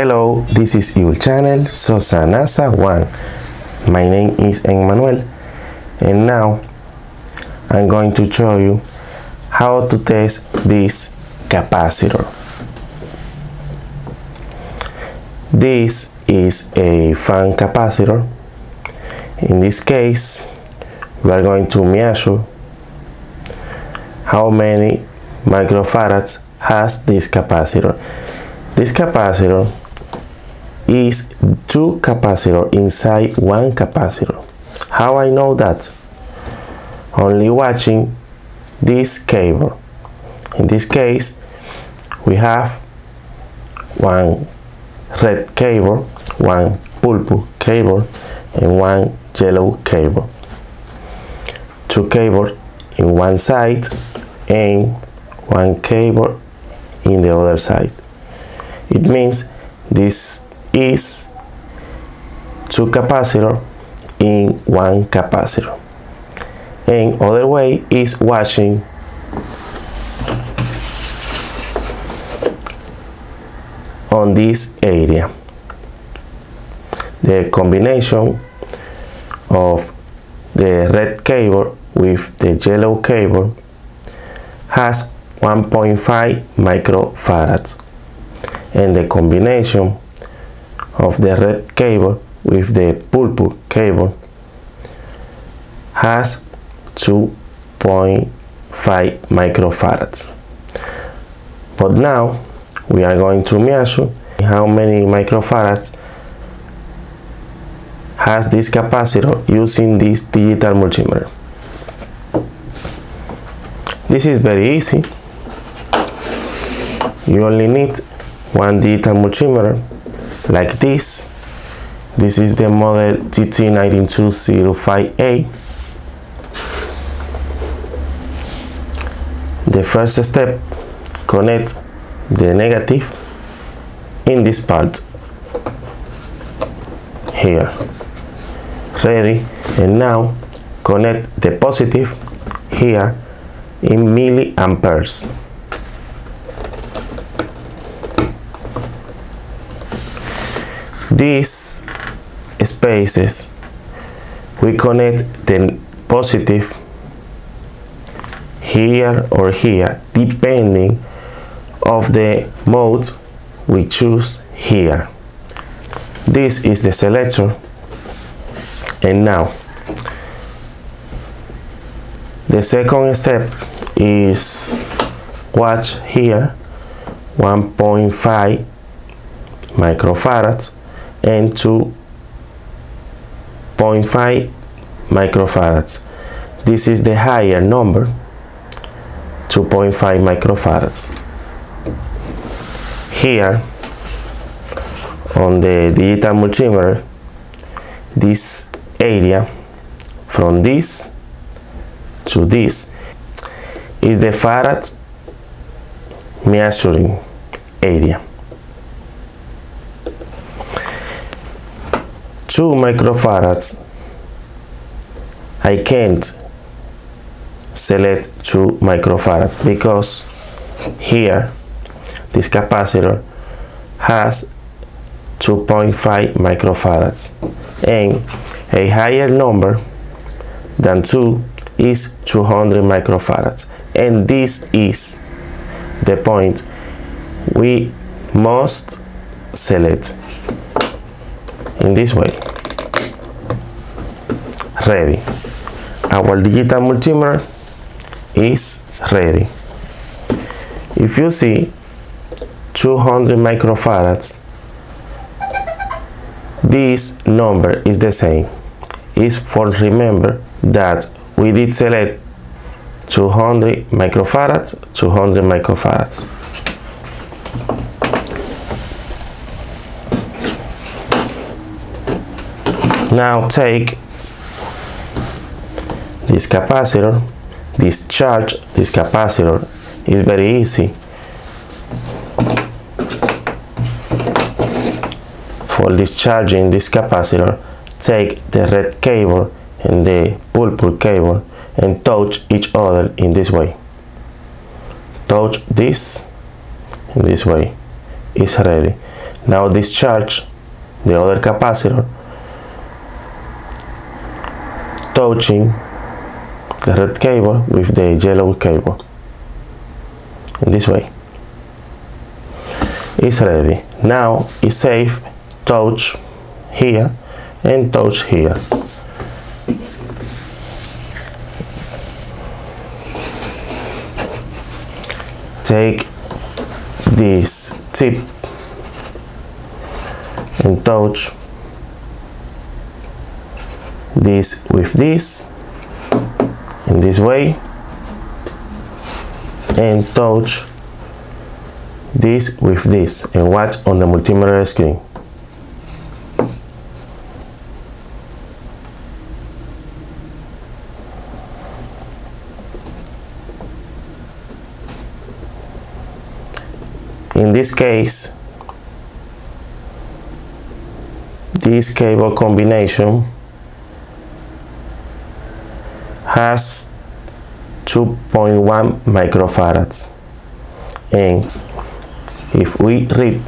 Hello, this is your channel SosaNasa One. My name is Emmanuel and now I'm going to show you how to test this capacitor. This is a fan capacitor. In this case, we are going to measure how many microfarads has this capacitor. This capacitor is two capacitor inside one capacitor. How I know that? Only watching this cable. In this case, we have one red cable, one purple cable, and one yellow cable. Two cable in one side and one cable in the other side. It means this is two capacitor in one capacitor. And other way is watching on this area. The combination of the red cable with the yellow cable has 1.5 microfarads and the combination of the red cable with the purple cable has 2.5 microfarads. But now we are going to measure how many microfarads has this capacitor using this digital multimeter. This is very easy. You only need one digital multimeter like this. This is the model DT9205A the first step connect the negative in this part here. Ready? And now connect the positive here in milliamperes these spaces we connect the positive here or here depending of the mode we choose here. This is the selector. And now the second step is watch here 1.5 microfarads and 2.5 microfarads. This is the higher number, 2.5 microfarads. Here, on the digital multimeter, this area from this to this is the farad measuring area. 2 microfarads I can't select 2 microfarads because here this capacitor has 2.5 microfarads. And a higher number than 2 is 200 microfarads. And this is the point we must select in this way ready. Our digital multimeter is ready. If you see 200 microfarads this number is the same. Is for remember that we did select 200 microfarads 200 microfarads. Now take this capacitor discharge this capacitor is very easy. For discharging this capacitor take the red cable and the purple cable and touch each other in this way. Touch this in this way. Is ready. Now discharge the other capacitor. Touching the red cable with the yellow cable. In this way. It's ready. Now it's safe. Touch here and touch here. Take this tip and touch this with this in this way. And touch this with this and watch on the multimeter screen. In this case this cable combination has 2.1 microfarads and if we read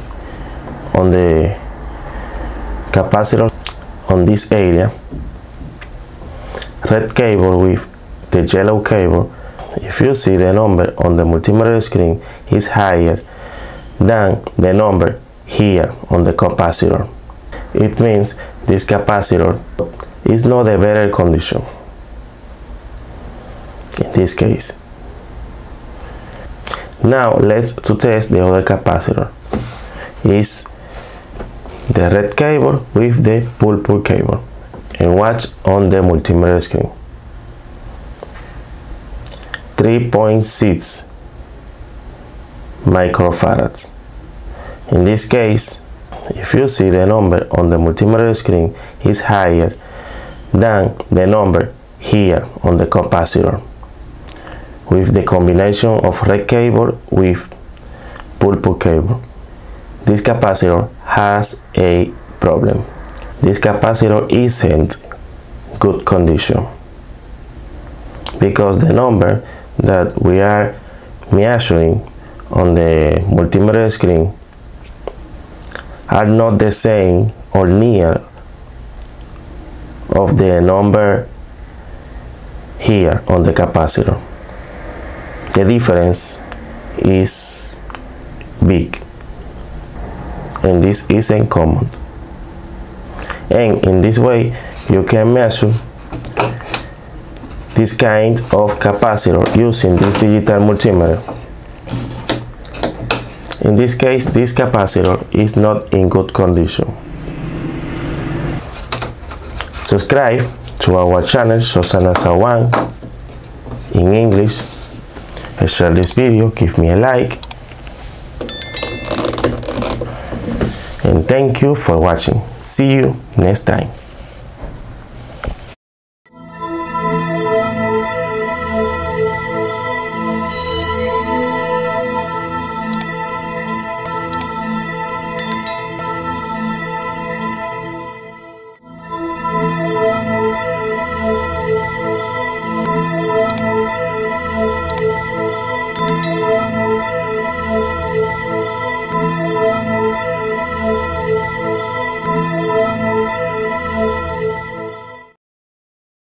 on the capacitor on this area red cable with the yellow cable if you see the number on the multimeter screen is higher than the number here on the capacitor. It means this capacitor is not a better condition in this case. Now let's to test the other capacitor. Is the red cable with the purple cable and watch on the multimeter screen. 3.6 microfarads. In this case, if you see the number on the multimeter screen is higher than the number here on the capacitor with the combination of red cable with purple cable. This capacitor has a problem. This capacitor isn't good condition because the number that we are measuring on the multimeter screen are not the same or near of the number here on the capacitor. The difference is big and this isn't common. And in this way you can measure this kind of capacitor using this digital multimeter. In this case, this capacitor is not in good condition. Subscribe to our channel SosaNasa 1 in English. Share this video, give me a like. And thank you for watching. See you next time.